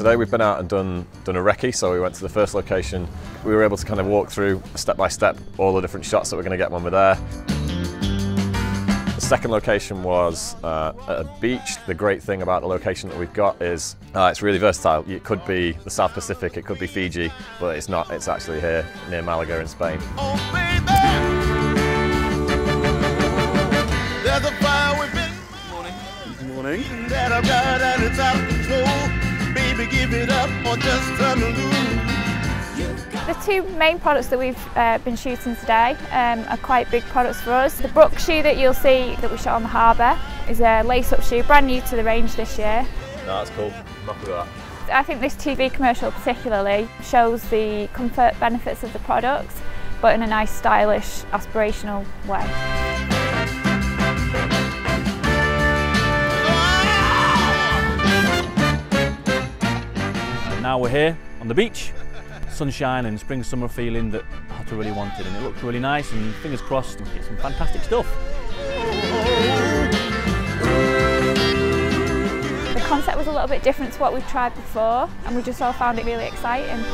Today we've been out and done, done a recce, so we went to the first location. We were able to kind of walk through step by step all the different shots that we're going to get when we're there. The second location was uh, at a beach. The great thing about the location that we've got is uh, it's really versatile. It could be the South Pacific, it could be Fiji, but it's not. It's actually here near Malaga in Spain. There's a fire within Morning. The two main products that we've uh, been shooting today um, are quite big products for us. The Brook shoe that you'll see that we shot on the harbour is a lace-up shoe, brand new to the range this year. No, that's cool. Happy with that. I think this TV commercial particularly shows the comfort benefits of the products, but in a nice, stylish, aspirational way. Now we're here on the beach, sunshine and spring summer feeling that Hotter really wanted, and it looked really nice. And fingers crossed, get some fantastic stuff. The concept was a little bit different to what we've tried before, and we just all found it really exciting.